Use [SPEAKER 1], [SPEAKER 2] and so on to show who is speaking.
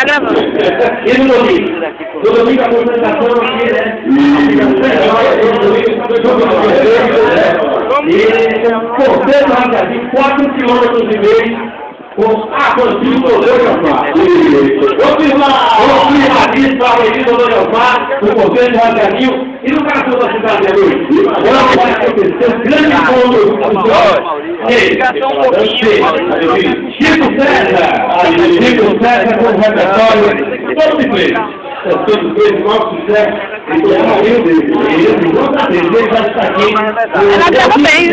[SPEAKER 1] Tá gravando.
[SPEAKER 2] E no domingo? No domingo a concentração aqui, né? E cortando a Magazine, 4 quilômetros e meio. Com a Contigo Dodonhofá. Vamos lá, vamos lá, diz para a Avenida Dodonhofá, no Conselho de Ragazinho e no coração da cidade de Luz. Não vai acontecer grande ponto.
[SPEAKER 1] Ligação um pouquinho.
[SPEAKER 2] Chico Sérgio sucesso é conservatório, todos eles. São todos eles, nosso sucesso. Ele eu, eu, ele eu, eu, eu,
[SPEAKER 1] eu, eu, eu, eu,